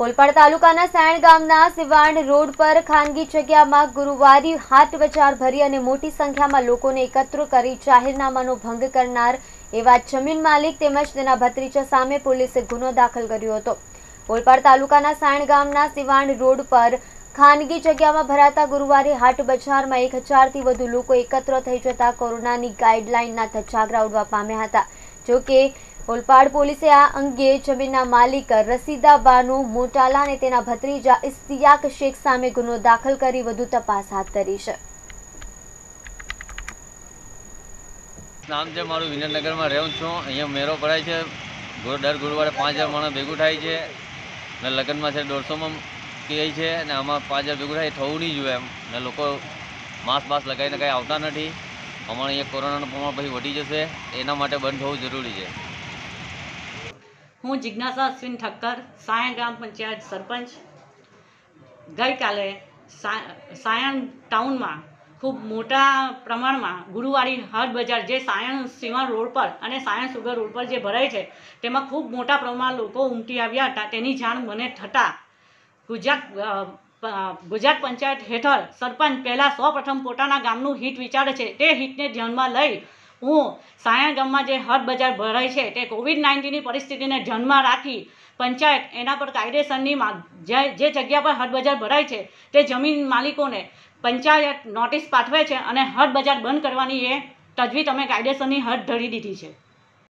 ઓલપાડ તાલુકાના સાયણ ગામના સિવાણ રોડ પર ખાનગી જગ્યામાં ગુરુવારી હાટ બજાર ભરી અને મોટી સંખ્યામાં લોકોને એકત્ર કરી જાહેરનામાનો ભંગ કરનાર એવા જમીન માલિક તેમજ તેના ભત્રીજા સામે પોલીસે ગુનો દાખલ કર્યો હતો. ઓલપાડ તાલુકાના સાયણ ગામના સિવાણ રોડ પર ખાનગી જગ્યામાં ભરાતા ગુરુવારે હાટ બજારમાં એક હજારથી વધુ લોકો એકત્ર થઈ જતા કોરોનાની ગાઈડલાઈનના ધજાગરા ઉડવા પામ્યા હતા. જોકે ઓલપાડ પોલીસે આ અંગે જમીનના માલિક રસીદા બાનુ મોટાલા અને તેના ભત્રીજા ઇસ્તિયાક શેખ સામે ગુનો દાખલ કરી વધુ તપાસ હાથ ધરી છે. નામ છે મારું વિનયનગરમાં રહું છું. અહીંયા મેરો ભરાય છે. દર ગુરુવારે પાંચ હજાર માણસ ભેગું થાય છે. ને લગ્નમાં છે દોઢસોમાં કહે છે ને આમાં પાંચ હજાર ભેગું થાય થવું નહીં જોઈએ એમ. ને લોકો માસ્ક માસ લગાવીને કાંઈ આવતા નથી. અમારે અહીંયા કોરોનાનું પ્રમાણ પછી વધી જશે. એના માટે બંધ થવું જરૂરી છે. હું જિજ્ઞાસા અશ્વિન ઠક્કર, સાયણ ગ્રામ પંચાયત સરપંચ. ગઈકાલે સા- સાયણ ટાઉનમાં ખૂબ મોટા પ્રમાણમાં ગુરુવારી હાટ બજાર જે સાયણ સીવણ રોડ પર અને સાયણ સુગર રોડ પર જે ભરાય છે, તેમાં ખૂબ મોટા પ્રમાણમાં લોકો ઉમટી આવ્યા હતા. તેની જાણ મને થતાં ગુજરાત ગુજરાત પંચાયત હેઠળ સરપંચ પહેલાં સૌપ્રથમ પોતાના ગામનું હિત વિચારે છે. તે હિતને ધ્યાનમાં લઈ હું સાયણ ગામમાં જે હદ બજાર ભરાય છે તે કોવિડ નાઇન્ટીનની પરિસ્થિતિને ધ્યાનમાં રાખી પંચાયત એના પર કાયદેસરની માગ જે જગ્યા પર હદ બજાર ભરાય છે તે જમીન માલિકોને પંચાયત નોટિસ પાઠવે છે અને હદ બજાર બંધ કરવાની એ તજવીજ અમે કાયદેસરની હદ ધરી દીધી છે.